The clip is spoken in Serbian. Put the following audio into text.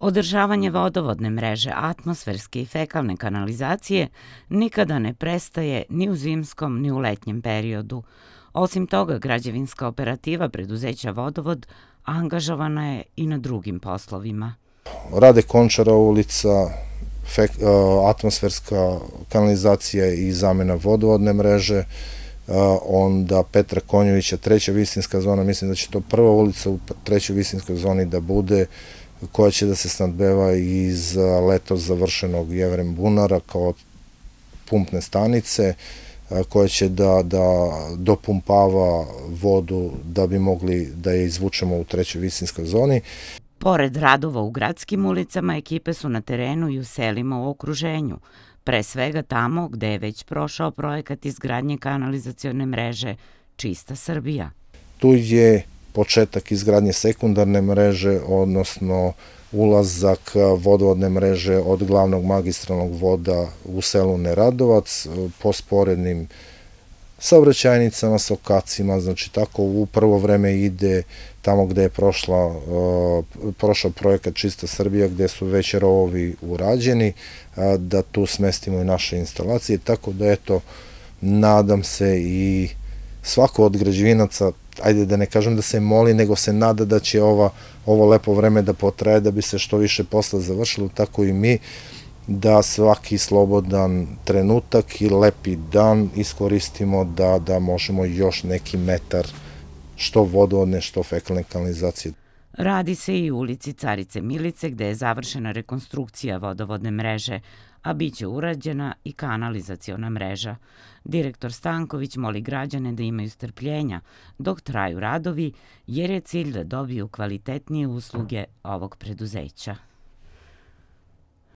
Održavanje vodovodne mreže, atmosferske i fekalne kanalizacije nikada ne prestaje ni u zimskom ni u letnjem periodu. Osim toga, građevinska operativa preduzeća Vodovod angažovana je i na drugim poslovima. Rade Končara ulica, fek, atmosferska kanalizacija i zamena vodovodne mreže, onda Petra Konjovića, treća visinska zona, mislim da će to prva ulica u trećoj visinskoj zoni da bude, koja će da se snadbeva iz letos završenog Jevrem Bunara kao pumpne stanice, koja će da, da dopumpava vodu da bi mogli da je izvučemo u trećoj visinskoj zoni. Pored radova u gradskim ulicama, ekipe su na terenu i u selima u okruženju, pre svega tamo gde je već prošao projekat izgradnje kanalizacione mreže Čista Srbija. Tu je početak izgradnje sekundarne mreže, odnosno ulazak vodovodne mreže od glavnog magistralnog voda u selu Neradovac po sporednim saobraćajnicama, sokacima, znači tako u prvo vreme ide tamo gde je prošla, uh, prošao projekat Čista Srbija, gde su već rovovi urađeni, da tu smestimo i naše instalacije, tako da eto, nadam se i svako od građevinaca, ajde da ne kažem da se moli, nego se nada da će ova, ovo lepo vreme da potraje, da bi se što više posla završilo, tako i mi, da svaki slobodan trenutak i lepi dan iskoristimo da, da možemo još neki metar što vodovodne, što fekalne kanalizacije. Radi se i u ulici Carice Milice gde je završena rekonstrukcija vodovodne mreže, a biće urađena i kanalizaciona mreža. Direktor Stanković moli građane da imaju strpljenja dok traju radovi, jer je cilj da dobiju kvalitetnije usluge ovog preduzeća.